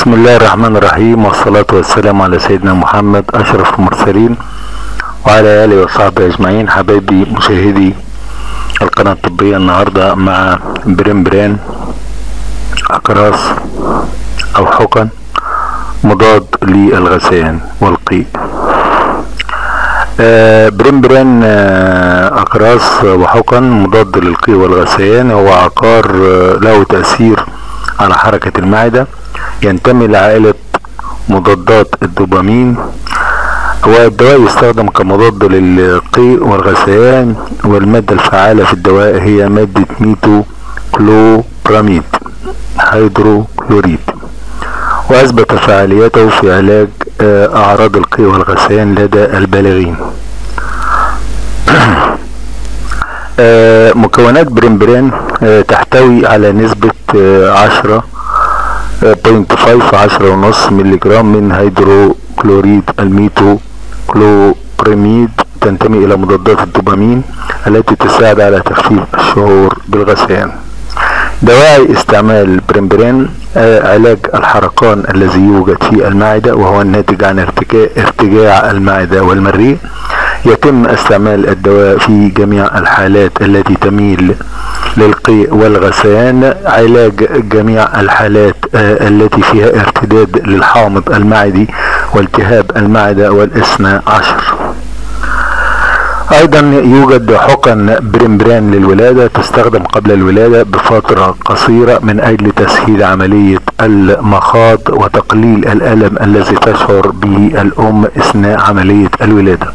بسم الله الرحمن الرحيم والصلاة والسلام على سيدنا محمد أشرف المرسلين وعلى آله وصحبه أجمعين. حبايبي مشاهدي القناة الطبية النهاردة مع بريمبرين أقراص أو حقن مضاد للغثيان والقيء. آه، بريمبرين آه، أقراص وحقن مضاد للقيء والغثيان هو عقار آه، له تأثير على حركة المعدة. ينتمي لعائلة مضادات الدوبامين. والدواء يستخدم كمضاد للقيء والغثيان والمادة الفعالة في الدواء هي مادة ميتو كلوبراميد هيدروكلوريد. وأثبت فعاليته في علاج آه، أعراض القيء والغثيان لدى البالغين. آه، مكونات بريمبرين آه، تحتوي على نسبة عشرة point five عشرة ونص ملي جرام من هيدروكلوريد الميتوكلوبراميد تنتمي إلى مضادات الدوبامين التي تساعد على تخفيف الشعور بالغثيان. دواعي استعمال بريمبرين آه، علاج الحرقان الذي يوجد في المعدة وهو الناتج عن ارتجاع المعدة والمريء. يتم استعمال الدواء في جميع الحالات التي تميل للقيء والغثيان علاج جميع الحالات آه، التي فيها ارتداد للحامض المعدي والتهاب المعدة والاثنى عشر. أيضا يوجد حقن بريمبران للولادة تستخدم قبل الولادة بفترة قصيرة من أجل تسهيل عملية المخاض وتقليل الألم الذي تشعر به الام أثناء عملية الولادة.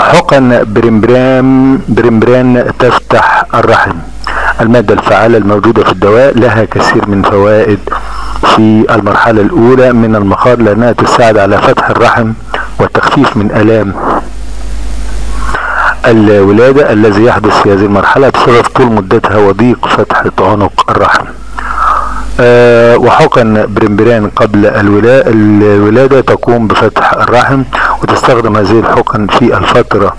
حقن بريمبران بريمبران تفتح الرحم. المادة الفعالة الموجودة في الدواء لها كثير من فوائد في المرحلة الأولى من المخاض لأنها تساعد على فتح الرحم والتخفيف من آلام الولادة الذي يحدث في هذه المرحلة بسبب طول مدتها وضيق فتحة عنق الرحم. آه، وحقن بريمبران قبل الولا- الولادة تقوم بفتح الرحم وتستخدم هذه الحقن في الفترة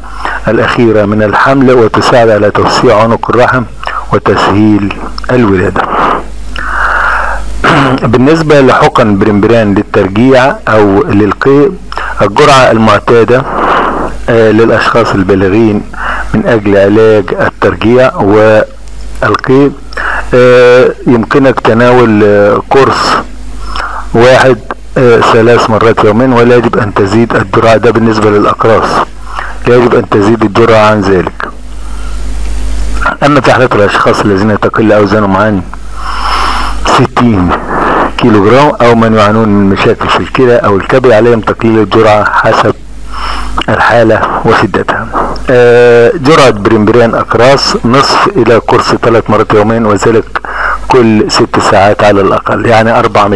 الأخيرة من الحمل وتساعد على توسيع عنق الرحم وتسهيل الولادة. بالنسبة لحقن بريمبران للترجيع أو للقيء الجرعة المعتادة آه، للأشخاص البالغين من أجل علاج الترجيع والقيء يمكنك تناول آه، قرص واحد آه، ثلاث مرات يوميا ولا يجب أن تزيد الجرعة ده بالنسبة للأقراص. لا يجب أن تزيد الجرعة عن ذلك. أما في حالة الأشخاص الذين تقل أوزانهم عن 60 كيلو جرام أو من يعانون من مشاكل في الكلى أو الكبد عليهم تقليل الجرعة حسب الحالة وشدتها. آه، جرعة بريمبران أقراص نصف إلى قرص ثلاث مرات يوميا وذلك كل ست ساعات على الأقل يعني أربع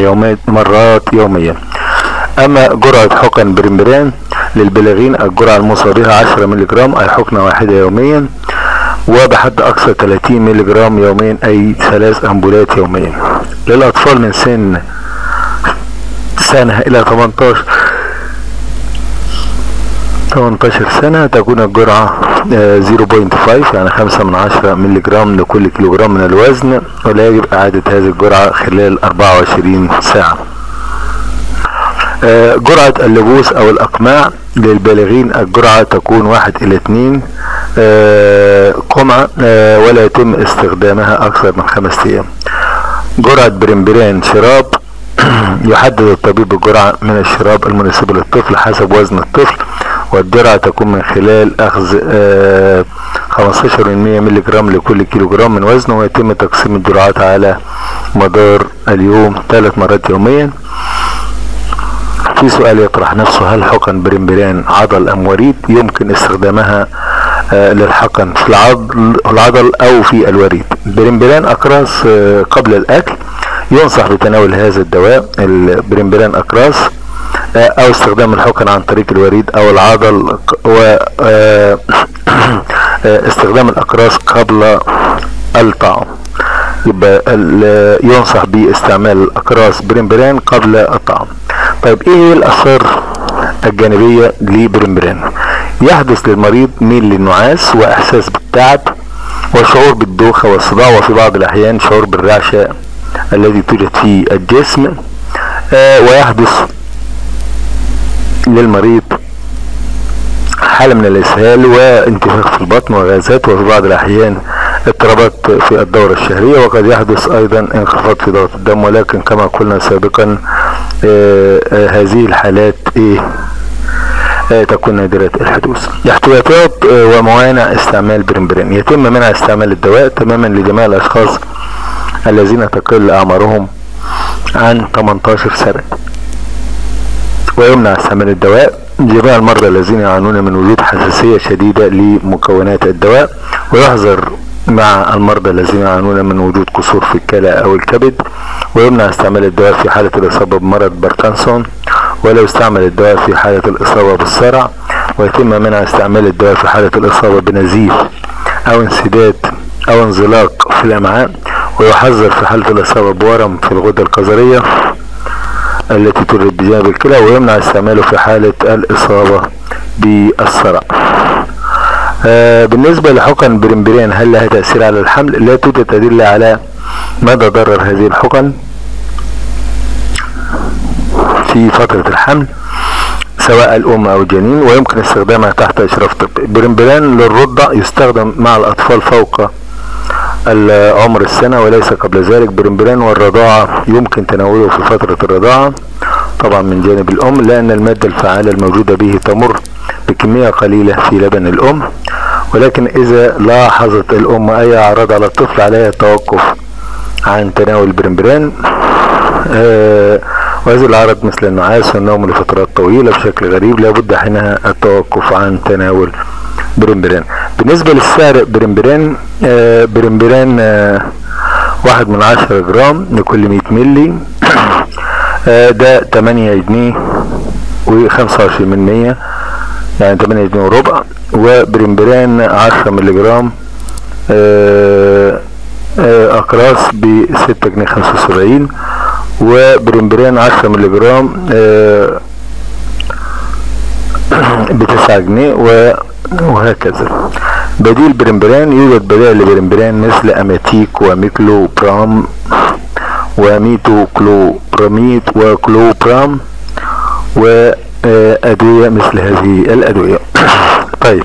مرات يوميا. أما جرعة حقن بريمبران للبالغين الجرعة الموصى بها 10 ملي جرام أي حقنة واحدة يوميا وبحد أقصى 30 ملي جرام يوميا أي ثلاث أمبولات يوميا. للأطفال من سن سنة إلى 18 18 سنة تكون الجرعة آه، 0.5 يعني 5 من 10 ملي جرام لكل كيلو جرام من الوزن ولا يجب إعادة هذه الجرعة خلال 24 ساعة. آه، جرعة اللبوس أو الأقماع للبالغين الجرعة تكون واحد إلى اتنين آه، قمعة آه، ولا يتم استخدامها أكثر من خمس أيام. جرعة بريمبران شراب يحدد الطبيب الجرعة من الشراب المناسبة للطفل حسب وزن الطفل. والجرعة تكون من خلال أخذ آه، 15 ملي جرام لكل كيلو جرام من وزنه ويتم تقسيم الجرعات على مدار اليوم ثلاث مرات يوميا. في سؤال يطرح نفسه هل حقن بريمبران عضل أم وريد؟ يمكن استخدامها آه، للحقن في العضل, أو في الوريد. بريمبران أقراص آه، قبل الأكل ينصح بتناول هذا الدواء. البريمبران أقراص آه، أو استخدام الحقن عن طريق الوريد أو العضل و آه، آه، استخدام الأقراص قبل الطعام. يبقى ينصح باستعمال الأقراص بريمبران قبل الطعام. طيب إيه هي الآثار الجانبية لبريمبران يحدث للمريض ميل للنعاس وإحساس بالتعب وشعور بالدوخة والصداع وفي بعض الأحيان شعور بالرعشة الذي توجد في الجسم ويحدث للمريض. حالة من الإسهال وانتفاخ في البطن وغازات وفي بعض الأحيان اضطرابات في الدورة الشهرية وقد يحدث أيضا انخفاض في ضغط الدم ولكن كما قلنا سابقا آه آه هذه الحالات إيه؟ تكون نادرة الحدوث. احتياطات وموانع استعمال برمبرين يتم منع استعمال الدواء تماما لجميع الأشخاص الذين تقل أعمارهم عن 18 سنة. ويمنع استعمال الدواء. جميع المرضى الذين يعانون من وجود حساسية شديدة لمكونات الدواء. ويحذر مع المرضى الذين يعانون من وجود قصور في الكلى أو الكبد. ويمنع استعمال الدواء في حالة الإصابة بمرض باركنسون. ولا يستعمل الدواء في حالة الإصابة بالصرع. ويتم منع استعمال الدواء في حالة الإصابة بنزيف أو انسداد أو انزلاق في الأمعاء. ويحذر في حالة الإصابة بورم في الغدة الكظرية. التي ترد بجانب الكلى ويمنع استعماله في حالة الإصابة بالصرع آه بالنسبة لحقن برمبران هل لها تأثير على الحمل؟ لا توجد أدلة على مدى ضرر هذه الحقن في فترة الحمل سواء الأم أو الجنين ويمكن استخدامها تحت إشراف طبي. برمبران للرضع يستخدم مع الأطفال فوق العمر السنة وليس قبل ذلك برمبران والرضاعة يمكن تناوله في فترة الرضاعة طبعا من جانب الأم لأن المادة الفعالة الموجودة به تمر بكمية قليلة في لبن الأم ولكن إذا لاحظت الأم أي أعراض على الطفل عليها التوقف عن تناول برمبران آه وهذه الأعراض مثل النعاس والنوم لفترات طويلة بشكل غريب لابد حينها التوقف عن تناول برمبران بالنسبة للسعر برمبران آه برمبران آه واحد من عشرة جرام لكل مية ملي آه ده تمانية جنيه وخمسة وعشرين من مية يعني تمانية جنيه وربع. وبرمبران عشرة ملي جرام أقراص بستة جنيه خمسة وسبعين. وبرمبران عشرة ملي جرام بتسعة جنيه. وهكذا. بديل برمبران يوجد بدائل لبرمبران مثل أماتيك وميكلو برام وميتو كلو براميد وكلو برام وأدوية مثل هذه الأدوية. طيب.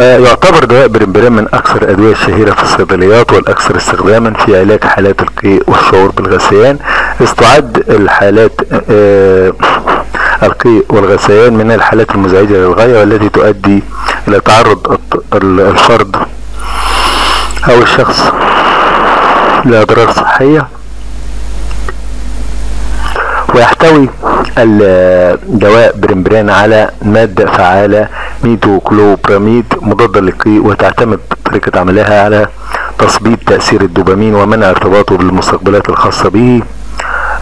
آه يعتبر دواء برمبران من أكثر الأدوية الشهيرة في الصيدليات والأكثر استخداما في علاج حالات القيء والشعور بالغثيان. استعد الحالات آه القيء والغثيان من الحالات المزعجة للغاية والتي تؤدي إلى تعرض الفرد أو الشخص لأضرار صحية. ويحتوي الدواء برمبران على مادة فعالة ميتوكلوبراميد مضادة للقيء وتعتمد طريقة عملها على تثبيط تأثير الدوبامين ومنع ارتباطه بالمستقبلات الخاصة به.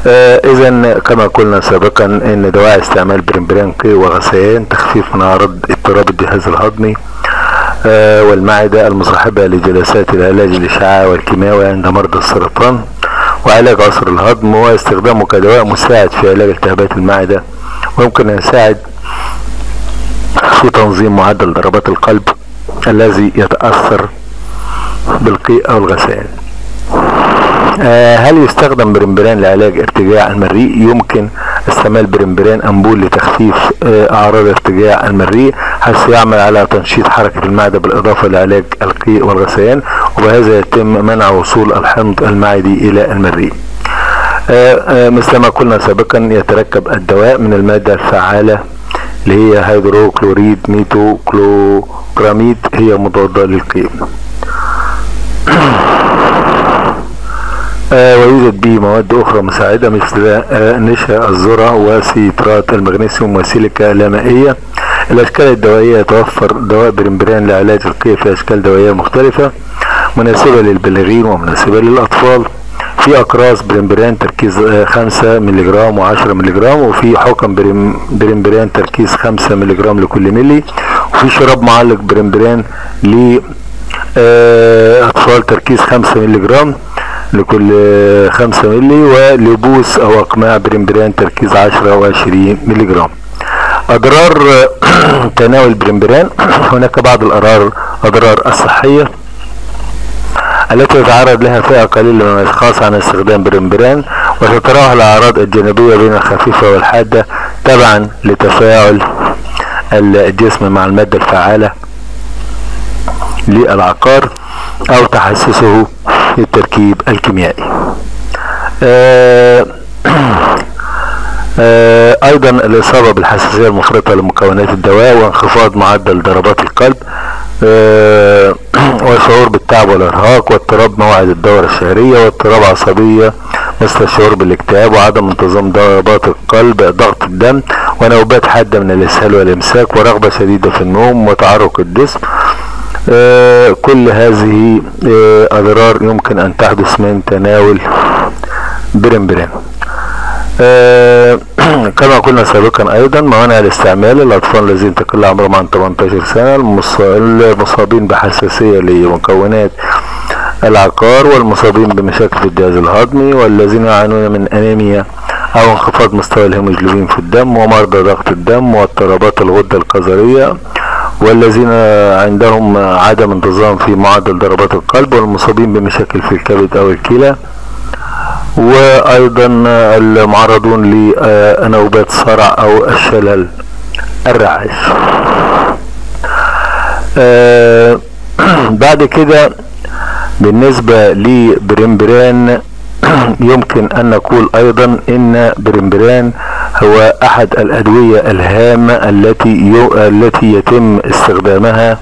اذا كما قلنا سابقا إن دواء استعمال برمبران قيء وغثيان تخفيف من اعراض اضطراب الجهاز الهضمي آه والمعدة المصاحبة لجلسات العلاج الاشعاعي والكيماوي عند مرضى السرطان وعلاج عسر الهضم واستخدامه كدواء مساعد في علاج التهابات المعدة. ويمكن أن يساعد في تنظيم معدل ضربات القلب الذي يتأثر بالقيء أو الغثيان. آه هل يستخدم برمبران لعلاج ارتجاع المريء؟ يمكن استعمال برمبران أنبول لتخفيف آه أعراض ارتجاع المريء حيث يعمل على تنشيط حركة المعدة بالإضافة لعلاج القيء والغثيان وبهذا يتم منع وصول الحمض المعدي إلى المريء. آه مثل ما قلنا سابقا يتركب الدواء من المادة الفعالة اللي هي هيدروكلوريد ميتوكلوبراميد هي مضادة للقيء. آه ويوجد به مواد أخرى مساعدة مثل آه نشا الذرة وسيترات المغنيسيوم وسيليكا لا مائية الأشكال الدوائية يتوفر دواء برمبران لعلاج القيء في أشكال دوائية مختلفة مناسبة للبالغين ومناسبة للأطفال. في أقراص برمبران تركيز آه خمسة ملي جرام وعشرة ملي جرام وفي حقن برم برمبران تركيز خمسة ملي جرام لكل ملي. وفي شراب معلق برمبران ل أطفال تركيز خمسة ملي جرام لكل خمسة ملي ولبوس أو أقماع برمبران تركيز عشرة وعشرين ملي جرام. أضرار تناول برمبران هناك بعض الأضرار أضرار الصحية التي يتعرض لها فئة قليلة من الأشخاص عن استخدام برمبران وتتراوح الأعراض الجانبية بين الخفيفة والحادة تبعا لتفاعل الجسم مع المادة الفعالة للعقار أو تحسسه للتركيب الكيميائي. آه آه أيضا الاصابة بالحساسية المفرطة لمكونات الدواء وانخفاض معدل ضربات القلب آه والشعور بالتعب والإرهاق واضطراب موعد الدورة الشهرية واضطراب عصبية مثل الشعور بالاكتئاب وعدم انتظام ضربات القلب ضغط الدم ونوبات حادة من الإسهال والإمساك ورغبة شديدة في النوم وتعرق الجسم. كل هذه آه أضرار يمكن أن تحدث من تناول برمبرين آه كما قلنا سابقا أيضا موانع الاستعمال الأطفال الذين تقل عمرهم عن 18 سنة المصابين بحساسية لمكونات العقار والمصابين بمشاكل في الجهاز الهضمي والذين يعانون من أنيميا أو انخفاض مستوى الهيموجلوبين في الدم ومرضى ضغط الدم واضطرابات الغدة القذرية والذين عندهم عدم انتظام في معدل ضربات القلب والمصابين بمشاكل في الكبد أو الكلى. وأيضا المعرضون لنوبات صرع أو الشلل الرعاش آه بعد كده بالنسبة لبرمبران يمكن أن نقول أيضا إن برمبران هو أحد الأدوية الهامة التي التي يتم استخدامها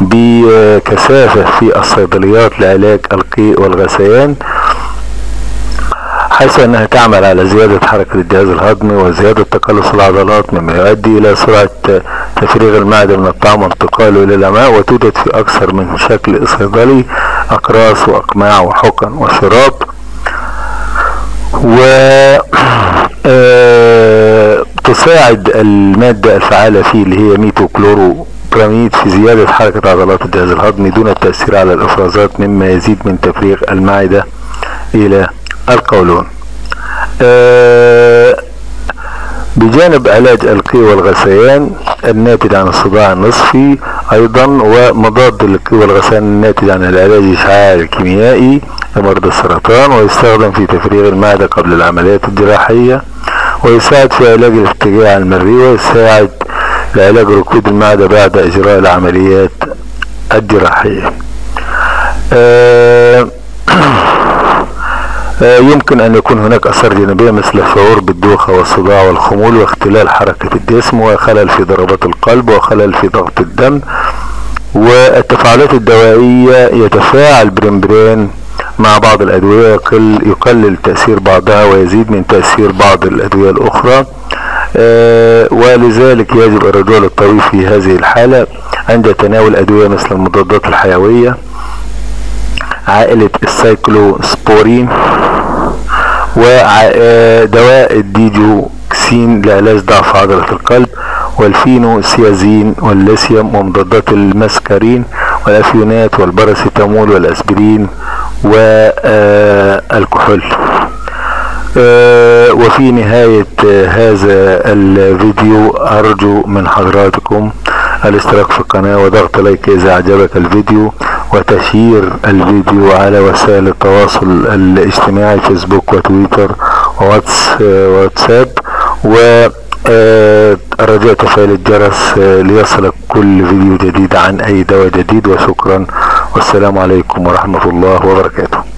بكثافة في الصيدليات لعلاج القيء والغثيان حيث أنها تعمل على زيادة حركة الجهاز الهضمي وزيادة تقلص العضلات مما يؤدي إلى سرعة تفريغ المعدة من الطعام وانتقاله إلى الامعاء وتوجد في أكثر من شكل صيدلي أقراص وأقماع وحقن وشراب. و تساعد المادة الفعالة فيه اللي هي ميتوكلورو براميد في زيادة حركة عضلات الجهاز الهضمي دون التأثير على الإفرازات مما يزيد من تفريغ المعدة إلى القولون. آه بجانب علاج القيء والغثيان الناتج عن الصداع النصفي أيضا ومضاد للقيء والغثيان الناتج عن العلاج الاشعاعي الكيميائي لمرضى السرطان ويستخدم في تفريغ المعدة قبل العمليات الجراحية. ويساعد في علاج الارتجاع المري ويساعد لعلاج ركود المعدة بعد إجراء العمليات الجراحية. آه يمكن أن يكون هناك اثار جانبية مثل الشعور بالدوخة والصداع والخمول واختلال حركة الجسم وخلل في ضربات القلب وخلل في ضغط الدم. والتفاعلات الدوائية يتفاعل برمبرين مع بعض الأدوية يقل يقلل تأثير بعضها ويزيد من تأثير بعض الأدوية الأخرى. آه ولذلك يجب الرجوع للطبيب في هذه الحالة عند تناول أدوية مثل المضادات الحيوية عائلة السايكلوسبورين ودواء الديجوكسين لعلاج ضعف عضلة القلب والفينوثيازين والليثيوم ومضادات المسكارين والأفيونات والباراسيتامول والأسبرين. والكحول. وفي نهاية هذا الفيديو أرجو من حضراتكم الاشتراك في القناة وضغط like إذا أعجبك الفيديو وتشيير الفيديو على وسائل التواصل الاجتماعي فيسبوك وتويتر وواتس واتساب. و رجاء تفعيل الجرس ليصلك كل فيديو جديد عن أي دواء جديد وشكرا والسلام عليكم ورحمة الله وبركاته.